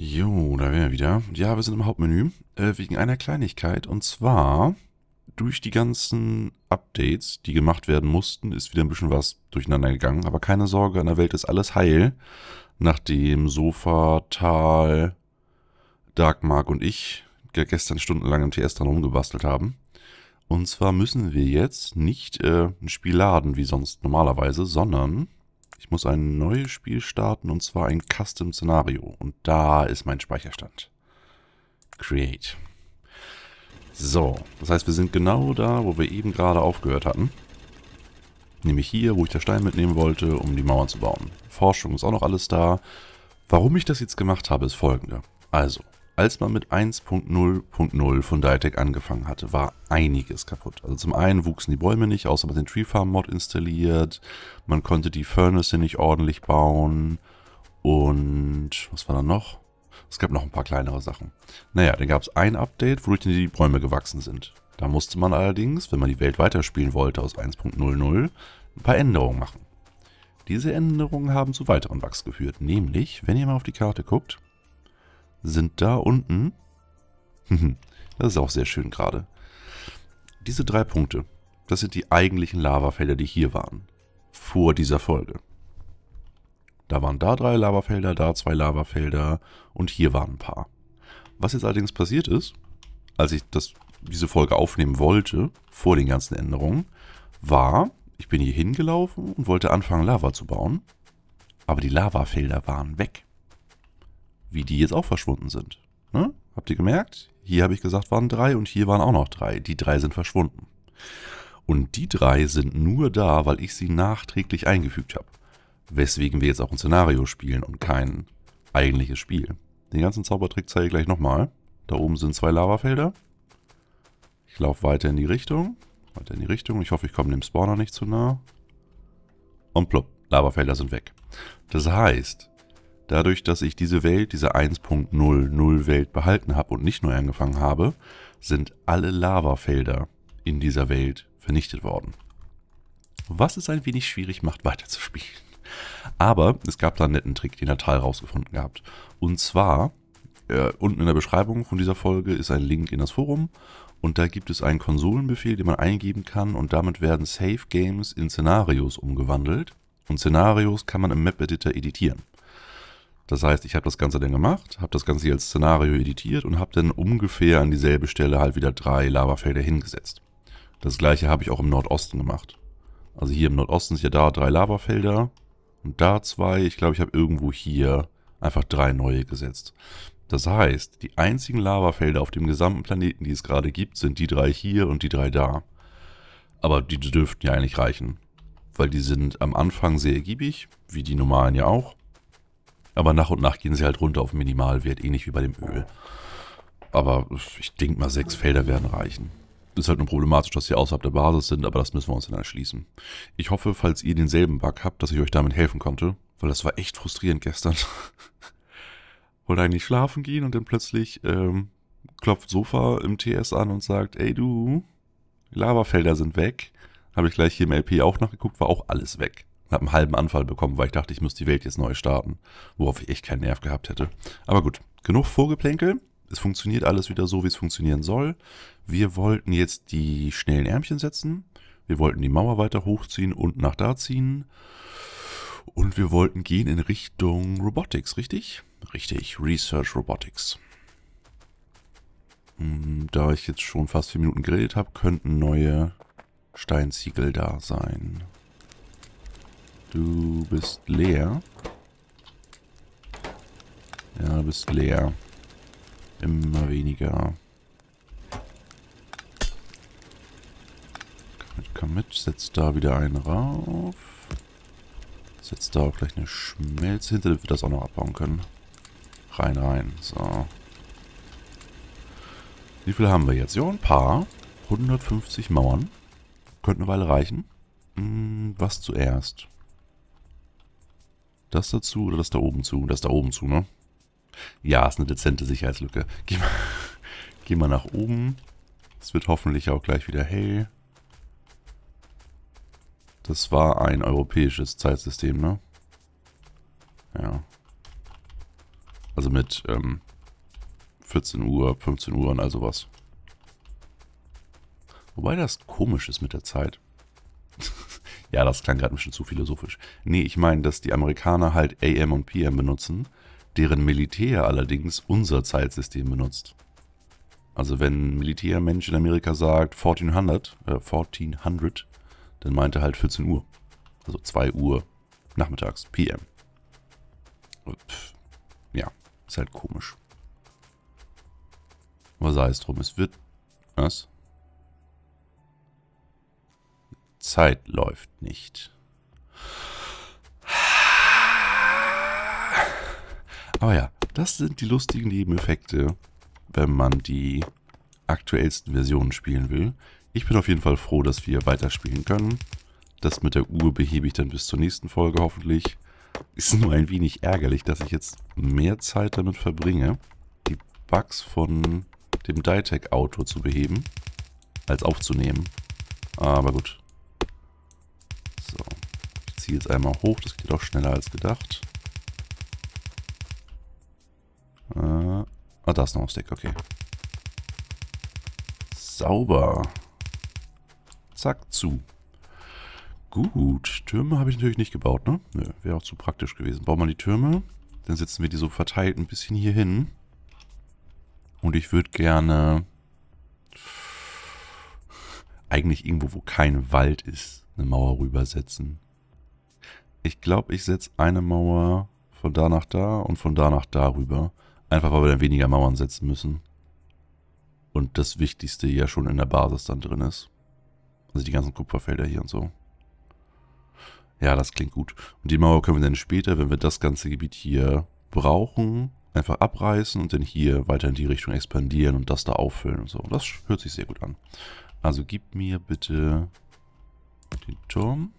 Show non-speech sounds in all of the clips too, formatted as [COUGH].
Jo, da wären wir wieder. Ja, wir sind im Hauptmenü äh, wegen einer Kleinigkeit. Und zwar, durch die ganzen Updates, die gemacht werden mussten, ist wieder ein bisschen was durcheinander gegangen. Aber keine Sorge, an der Welt ist alles heil. Nachdem Sofa, Tal, Darkmark und ich gestern stundenlang im TS dran rumgebastelt haben. Und zwar müssen wir jetzt nicht äh, ein Spiel laden, wie sonst normalerweise, sondern ich muss ein neues Spiel starten und zwar ein Custom-Szenario. Und da ist mein Speicherstand. Create. So, das heißt, wir sind genau da, wo wir eben gerade aufgehört hatten. Nämlich hier, wo ich der Stein mitnehmen wollte, um die Mauern zu bauen. Forschung ist auch noch alles da. Warum ich das jetzt gemacht habe, ist folgende. Also, als man mit 1.0.0 von Ditec angefangen hatte, war einiges kaputt. Also zum einen wuchsen die Bäume nicht, außer man den Tree Farm Mod installiert. Man konnte die Furnace nicht ordentlich bauen. Und was war da noch? Es gab noch ein paar kleinere Sachen. Naja, dann gab es ein Update, wodurch die Bäume gewachsen sind. Da musste man allerdings, wenn man die Welt weiterspielen wollte aus 1.00, ein paar Änderungen machen. Diese Änderungen haben zu weiteren Bugs geführt. Nämlich, wenn ihr mal auf die Karte guckt, sind da unten. [LAUGHS] das ist auch sehr schön gerade. Diese drei Punkte, das sind die eigentlichen Lavafelder, die hier waren. Vor dieser Folge. Da waren da drei Lavafelder, da zwei Lavafelder und hier waren ein paar. Was jetzt allerdings passiert ist, als ich das, diese Folge aufnehmen wollte, vor den ganzen Änderungen, war, ich bin hier hingelaufen und wollte anfangen Lava zu bauen, aber die Lavafelder waren weg wie die jetzt auch verschwunden sind. Ne? Habt ihr gemerkt? Hier habe ich gesagt, waren drei und hier waren auch noch drei. Die drei sind verschwunden. Und die drei sind nur da, weil ich sie nachträglich eingefügt habe. Weswegen wir jetzt auch ein Szenario spielen und kein eigentliches Spiel. Den ganzen Zaubertrick zeige ich gleich nochmal. Da oben sind zwei Lavafelder. Ich laufe weiter in die Richtung. Weiter in die Richtung. Ich hoffe, ich komme dem Spawner nicht zu nah. Und plopp, Lavafelder sind weg. Das heißt, Dadurch, dass ich diese Welt, diese 1.00 Welt behalten habe und nicht neu angefangen habe, sind alle Lavafelder in dieser Welt vernichtet worden. Was es ein wenig schwierig macht, weiterzuspielen. Aber es gab da einen netten Trick, den Natal rausgefunden gehabt. Und zwar, äh, unten in der Beschreibung von dieser Folge ist ein Link in das Forum und da gibt es einen Konsolenbefehl, den man eingeben kann und damit werden Save Games in Szenarios umgewandelt. Und Szenarios kann man im Map Editor editieren. Das heißt, ich habe das Ganze dann gemacht, habe das Ganze hier als Szenario editiert und habe dann ungefähr an dieselbe Stelle halt wieder drei Lavafelder hingesetzt. Das gleiche habe ich auch im Nordosten gemacht. Also hier im Nordosten sind ja da drei Lavafelder und da zwei. Ich glaube, ich habe irgendwo hier einfach drei neue gesetzt. Das heißt, die einzigen Lavafelder auf dem gesamten Planeten, die es gerade gibt, sind die drei hier und die drei da. Aber die dürften ja eigentlich reichen. Weil die sind am Anfang sehr ergiebig, wie die normalen ja auch. Aber nach und nach gehen sie halt runter auf Minimalwert, ähnlich wie bei dem Öl. Aber ich denke mal, sechs Felder werden reichen. Ist halt nur problematisch, dass sie außerhalb der Basis sind, aber das müssen wir uns dann erschließen. Ich hoffe, falls ihr denselben Bug habt, dass ich euch damit helfen konnte, weil das war echt frustrierend gestern. [LAUGHS] Wollte eigentlich schlafen gehen und dann plötzlich ähm, klopft Sofa im TS an und sagt, ey du, Lavafelder sind weg. Habe ich gleich hier im LP auch nachgeguckt, war auch alles weg habe einen halben Anfall bekommen, weil ich dachte, ich muss die Welt jetzt neu starten. Worauf ich echt keinen Nerv gehabt hätte. Aber gut, genug Vorgeplänkel. Es funktioniert alles wieder so, wie es funktionieren soll. Wir wollten jetzt die schnellen Ärmchen setzen. Wir wollten die Mauer weiter hochziehen und nach da ziehen. Und wir wollten gehen in Richtung Robotics, richtig? Richtig, Research Robotics. Hm, da ich jetzt schon fast vier Minuten geredet habe, könnten neue Steinziegel da sein. Du bist leer. Ja, du bist leer. Immer weniger. Komm mit, komm mit. Setz da wieder einen rauf. Setz da auch gleich eine Schmelze hinter, damit wir das auch noch abbauen können. Rein, rein. So. Wie viel haben wir jetzt? Ja, ein paar. 150 Mauern. Könnte eine Weile reichen. Hm, was zuerst? Das dazu oder das da oben zu? Das da oben zu, ne? Ja, ist eine dezente Sicherheitslücke. Geh mal, [LAUGHS] geh mal nach oben. Es wird hoffentlich auch gleich wieder hell. Das war ein europäisches Zeitsystem, ne? Ja. Also mit ähm, 14 Uhr, 15 Uhr und all sowas. Wobei das komisch ist mit der Zeit. Ja, das klang gerade ein bisschen zu philosophisch. Nee, ich meine, dass die Amerikaner halt AM und PM benutzen, deren Militär allerdings unser Zeitsystem benutzt. Also wenn ein Militärmensch in Amerika sagt 1400, äh, 1400, dann meint er halt 14 Uhr. Also 2 Uhr nachmittags, PM. Pff, ja, ist halt komisch. Aber sei es drum, es wird... Was? Zeit läuft nicht. Aber ja, das sind die lustigen Nebeneffekte, wenn man die aktuellsten Versionen spielen will. Ich bin auf jeden Fall froh, dass wir weiterspielen können. Das mit der Uhr behebe ich dann bis zur nächsten Folge hoffentlich. Ist nur ein wenig ärgerlich, dass ich jetzt mehr Zeit damit verbringe, die Bugs von dem Ditec-Auto zu beheben, als aufzunehmen. Aber gut. Ziehe jetzt einmal hoch. Das geht auch schneller als gedacht. Äh, ah, da ist noch ein Stick. Okay. Sauber. Zack, zu. Gut, Türme habe ich natürlich nicht gebaut, ne? Nö, wäre auch zu praktisch gewesen. Bauen wir die Türme. Dann setzen wir die so verteilt ein bisschen hier hin. Und ich würde gerne eigentlich irgendwo, wo kein Wald ist, eine Mauer rübersetzen. Ich glaube, ich setze eine Mauer von da nach da und von da nach da rüber. Einfach, weil wir dann weniger Mauern setzen müssen. Und das Wichtigste ja schon in der Basis dann drin ist. Also die ganzen Kupferfelder hier und so. Ja, das klingt gut. Und die Mauer können wir dann später, wenn wir das ganze Gebiet hier brauchen, einfach abreißen und dann hier weiter in die Richtung expandieren und das da auffüllen und so. Das hört sich sehr gut an. Also gib mir bitte den Turm.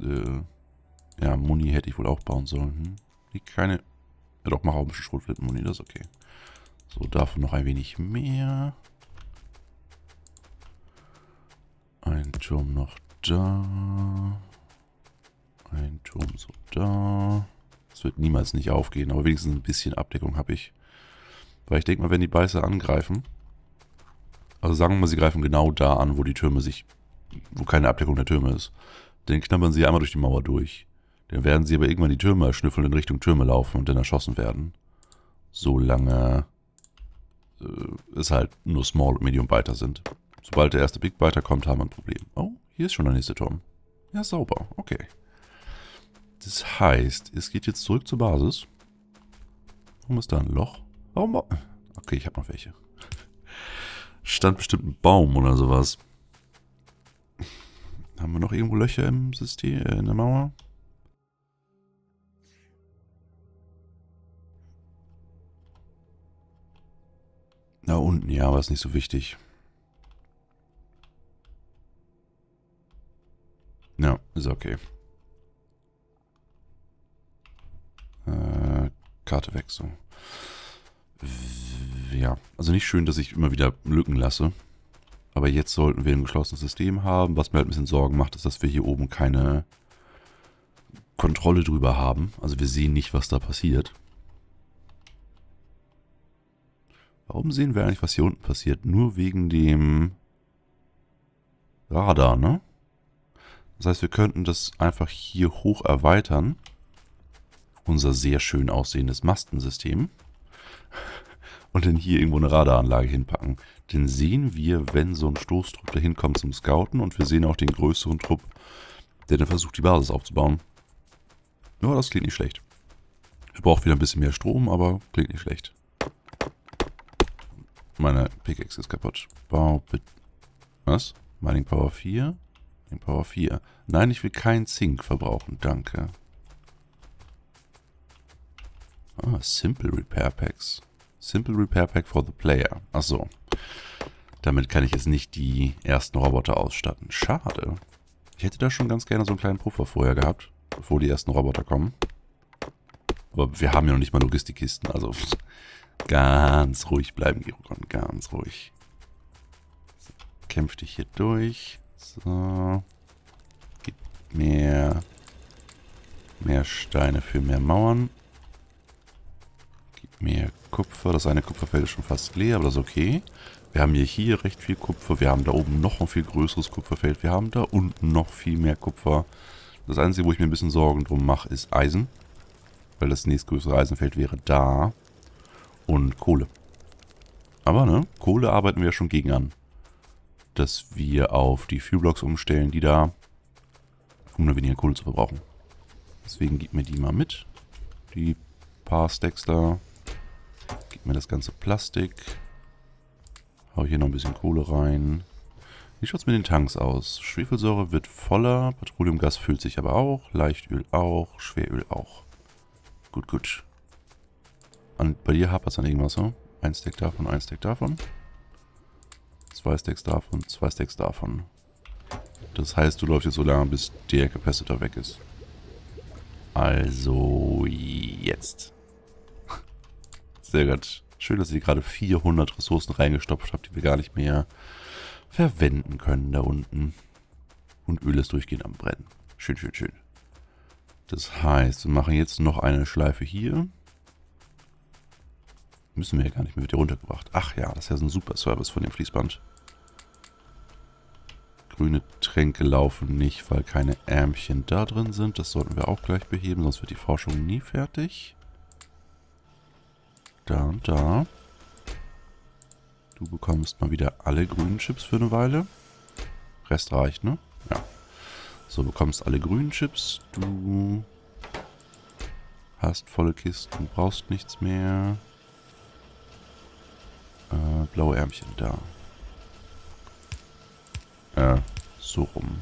Äh, ja, Muni hätte ich wohl auch bauen sollen. Hm? Die keine... Ja doch, mach auch ein bisschen Schrotflinten-Muni, das ist okay. So, davon noch ein wenig mehr. Ein Turm noch da. Ein Turm so da. Das wird niemals nicht aufgehen, aber wenigstens ein bisschen Abdeckung habe ich. Weil ich denke mal, wenn die Beißer angreifen, also sagen wir mal, sie greifen genau da an, wo die Türme sich, wo keine Abdeckung der Türme ist, dann knabbern sie einmal durch die Mauer durch. Dann werden sie aber irgendwann die Türme erschnüffeln in Richtung Türme laufen und dann erschossen werden. Solange äh, es halt nur Small und Medium Biter sind. Sobald der erste Big Biter kommt, haben wir ein Problem. Oh, hier ist schon der nächste Turm. Ja, sauber. Okay. Das heißt, es geht jetzt zurück zur Basis. Warum ist da ein Loch? Warum? Okay, ich habe noch welche. Stand bestimmt ein Baum oder sowas. Haben wir noch irgendwo Löcher im System, äh, in der Mauer? Unten, ja, aber ist nicht so wichtig. Ja, ist okay. Äh, Karte weg, so. Ja, also nicht schön, dass ich immer wieder Lücken lasse. Aber jetzt sollten wir ein geschlossenes System haben. Was mir halt ein bisschen Sorgen macht, ist, dass wir hier oben keine Kontrolle drüber haben. Also wir sehen nicht, was da passiert. Warum sehen wir eigentlich, was hier unten passiert? Nur wegen dem Radar, ne? Das heißt, wir könnten das einfach hier hoch erweitern. Unser sehr schön aussehendes Mastensystem. Und dann hier irgendwo eine Radaranlage hinpacken. Dann sehen wir, wenn so ein Stoßtrupp dahin kommt zum Scouten. Und wir sehen auch den größeren Trupp, der dann versucht, die Basis aufzubauen. Ja, das klingt nicht schlecht. Er braucht wieder ein bisschen mehr Strom, aber klingt nicht schlecht. Meine Pickaxe ist kaputt. Bau. Was? Mining Power 4? Den Power 4. Nein, ich will kein Zink verbrauchen. Danke. Ah, Simple Repair Packs. Simple Repair Pack for the Player. Achso. Damit kann ich jetzt nicht die ersten Roboter ausstatten. Schade. Ich hätte da schon ganz gerne so einen kleinen Puffer vorher gehabt, bevor die ersten Roboter kommen. Aber wir haben ja noch nicht mal Logistikkisten, also ganz ruhig bleiben, Girokon, ganz ruhig. So, kämpf dich hier durch. So. Gib mehr, mehr Steine für mehr Mauern. Mehr Kupfer. Das eine Kupferfeld ist schon fast leer, aber das ist okay. Wir haben hier, hier recht viel Kupfer. Wir haben da oben noch ein viel größeres Kupferfeld. Wir haben da unten noch viel mehr Kupfer. Das Einzige, wo ich mir ein bisschen Sorgen drum mache, ist Eisen. Weil das nächstgrößere Eisenfeld wäre da. Und Kohle. Aber, ne, Kohle arbeiten wir schon gegen an. Dass wir auf die Fuelblocks umstellen, die da, um nur weniger Kohle zu verbrauchen. Deswegen gib mir die mal mit. Die paar Stacks da. Gib mir das ganze Plastik. Hau hier noch ein bisschen Kohle rein. Wie schaut es mit den Tanks aus? Schwefelsäure wird voller, Petroleumgas füllt sich aber auch, Leichtöl auch, Schweröl auch. Gut, gut. Und bei dir hapert es dann irgendwas so? Ein Stack davon, ein Stack davon. Zwei Stacks davon, zwei Stacks davon. Das heißt, du läufst jetzt so lange, bis der Capacitor weg ist. Also jetzt. [LAUGHS] Sehr gut. Schön, dass ihr gerade 400 Ressourcen reingestopft habt, die wir gar nicht mehr verwenden können da unten. Und Öl ist durchgehend am Brennen. Schön, schön, schön. Das heißt, wir machen jetzt noch eine Schleife hier. Müssen wir ja gar nicht mehr wieder runtergebracht. Ach ja, das ist ja so ein super Service von dem Fließband. Grüne Tränke laufen nicht, weil keine Ärmchen da drin sind. Das sollten wir auch gleich beheben, sonst wird die Forschung nie fertig. Da und da. Du bekommst mal wieder alle grünen Chips für eine Weile. Rest reicht, ne? Ja. So, bekommst alle grünen Chips. Du hast volle Kisten, brauchst nichts mehr. Äh, blaue Ärmchen da. Äh, so rum.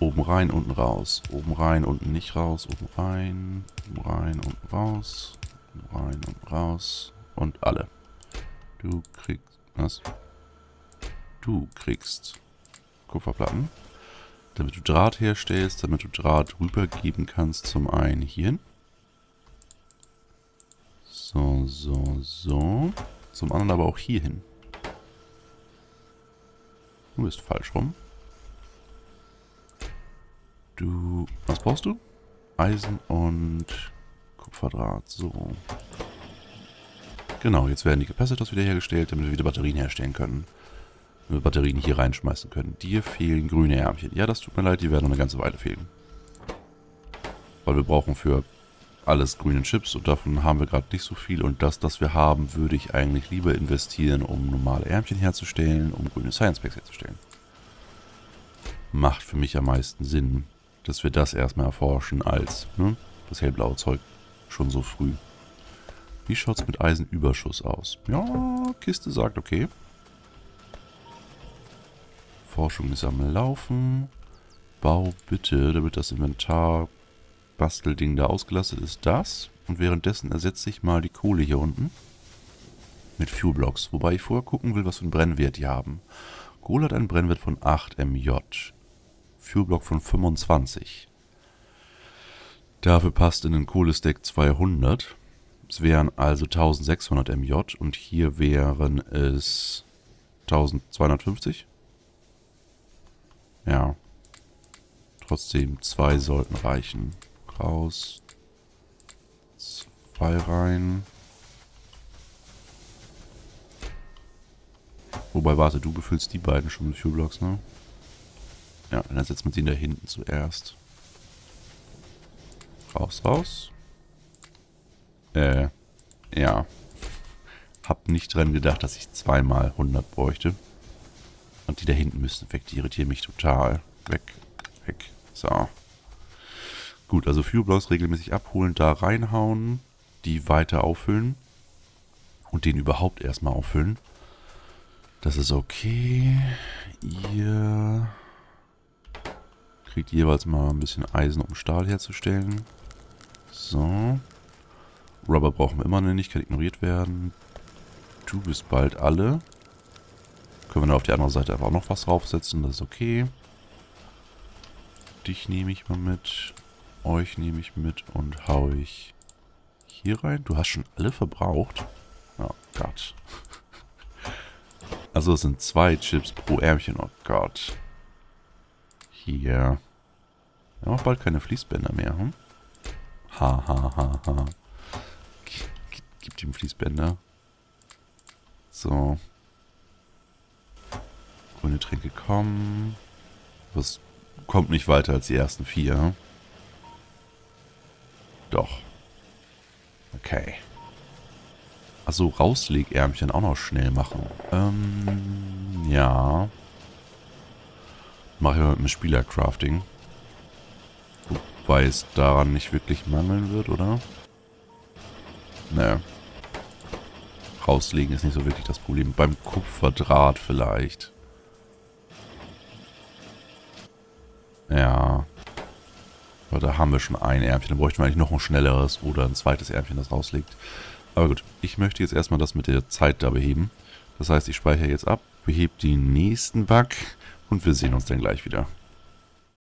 Oben rein, unten raus. Oben rein, unten nicht raus. Oben rein, oben rein, unten raus. Oben rein, unten raus. Und alle. Du kriegst... Was? Du kriegst Kupferplatten. Damit du Draht herstellst, damit du Draht rübergeben kannst zum einen hierhin. So, so, so. Zum anderen aber auch hierhin. Du bist falsch rum. Du... Was brauchst du? Eisen und Kupferdraht. So. Genau, jetzt werden die Capacitors wiederhergestellt, damit wir wieder Batterien herstellen können. Wenn wir Batterien hier reinschmeißen können. Dir fehlen grüne Ärmchen. Ja, das tut mir leid, die werden noch eine ganze Weile fehlen. Weil wir brauchen für alles grüne Chips und davon haben wir gerade nicht so viel. Und das, das wir haben, würde ich eigentlich lieber investieren, um normale Ärmchen herzustellen, um grüne Science Packs herzustellen. Macht für mich am meisten Sinn, dass wir das erstmal erforschen, als ne, das hellblaue Zeug schon so früh. Wie schaut es mit Eisenüberschuss aus? Ja, Kiste sagt okay. Forschung ist am Laufen. Bau bitte, damit das Inventar Bastelding da ausgelastet ist, das. Und währenddessen ersetze ich mal die Kohle hier unten mit Fuelblocks. Wobei ich vorher gucken will, was für einen Brennwert die haben. Kohle hat einen Brennwert von 8 MJ. Fuelblock von 25. Dafür passt in den Kohlestack 200. Es wären also 1600 MJ und hier wären es 1250. Ja. Trotzdem, zwei sollten reichen. Raus. Zwei rein. Wobei, warte, du befüllst die beiden schon mit Fuelblocks, ne? Ja, dann ersetzen wir den da hinten zuerst. Raus, raus. Äh, ja. Hab nicht dran gedacht, dass ich zweimal 100 bräuchte. Und die da hinten müssten weg. Die irritieren mich total. Weg, weg. So. Gut, also Fuelblocks regelmäßig abholen, da reinhauen, die weiter auffüllen und den überhaupt erstmal auffüllen. Das ist okay. Ihr kriegt jeweils mal ein bisschen Eisen, um Stahl herzustellen. So. Rubber brauchen wir immer noch nicht, kann ignoriert werden. Du bist bald alle. Können wir dann auf die andere Seite einfach auch noch was draufsetzen, das ist okay. Dich nehme ich mal mit. Euch nehme ich mit und hau ich hier rein. Du hast schon alle verbraucht. Oh Gott. [LAUGHS] Also es sind zwei Chips pro Ärmchen. Oh Gott. Hier. Wir haben auch bald keine Fließbänder mehr. Hm? Ha, ha, ha, ha. Sieben Fließbänder. So. Grüne Tränke kommen. Das kommt nicht weiter als die ersten vier. Doch. Okay. Achso, Rauslegärmchen auch noch schnell machen. Ähm, ja. Mache ich mal mit dem Spielercrafting. Wobei es daran nicht wirklich mangeln wird, oder? Ne. Rauslegen ist nicht so wirklich das Problem. Beim Kupferdraht vielleicht. Ja. Aber da haben wir schon ein Ärmchen. Da bräuchten wir eigentlich noch ein schnelleres oder ein zweites Ärmchen, das rauslegt. Aber gut, ich möchte jetzt erstmal das mit der Zeit da beheben. Das heißt, ich speichere jetzt ab, behebe den nächsten Bug und wir sehen uns dann gleich wieder.